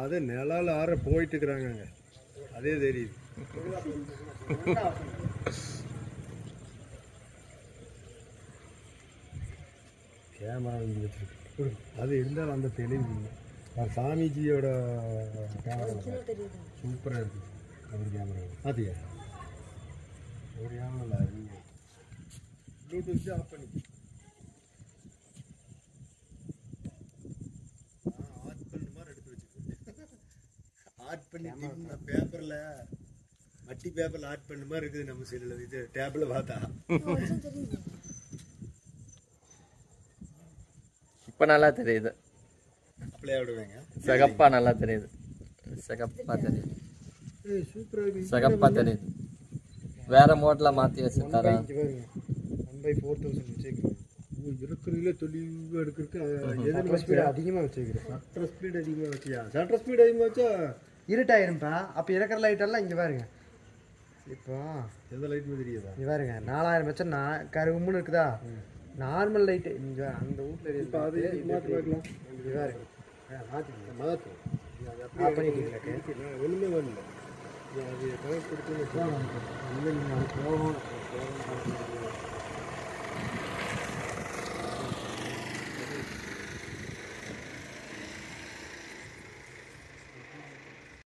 அது நிழல் ஆற போயிட்டு இருக்கிறாங்க அதே தெரியுது. கேமரா இங்கே அது இருந்தாலும் அந்த தெளிவு இல்லை. சாமிஜியோட கேமரா. சூப்பராக இருக்குது அவர் கேமரா. அதியா ஒரு கேமரா இல்லை அது ப்ளூடூத் ஆஃப் பண்ணிக்கு ஆர்ட் பண்ண மாதிரி எடுத்து வச்சுக்கோங்க ஆர்ட் பண்ணி பேப்பரில் மட்டி பேப்பரில் ஆர்ட் பண்ண மாதிரி இருக்குது நம்ம செல்லில் இது டேபிளில் பார்த்தா. இப்போ நல்லா தெரியுது. அப்படியே விடுவேங்க. சிகப்பா நல்லா தெரியுது. சிகப்பா தெரியுது. சிகப்பா தெரியுது. வேற மோட்ல மாத்தி வச்சுட்டாரா ஒன் பை ஃபோர் தௌசண்ட் வச்சுக்கிறேன் இருக்கிறதுல தெளிவாக எடுக்கிறதுக்கு அதிகமாக வச்சுக்கிறேன் சட்டர் ஸ்பீடு அதிகமாக வச்சியா? சட்டர் ஸ்பீடு அதிகமாக வச்சா இருட்டாயிரும்பா. அப்போ இருக்கிற லைட் எல்லாம் இங்கே பாருங்க. இப்போ எந்த லைட்டுமே தெரியாதா? இங்கே பாருங்க நாலாயிரம் வச்சா நான் கருகும்னு இருக்குதா? நார்மல் லைட்டு இங்கே அந்த வீட்டில் இப்போ அது மாற்றி பார்க்கலாம் இங்கே பாருங்க. மாற்று ஒன்றுமே வரல. அது கனெக்ட் கொடுத்து போகணும்.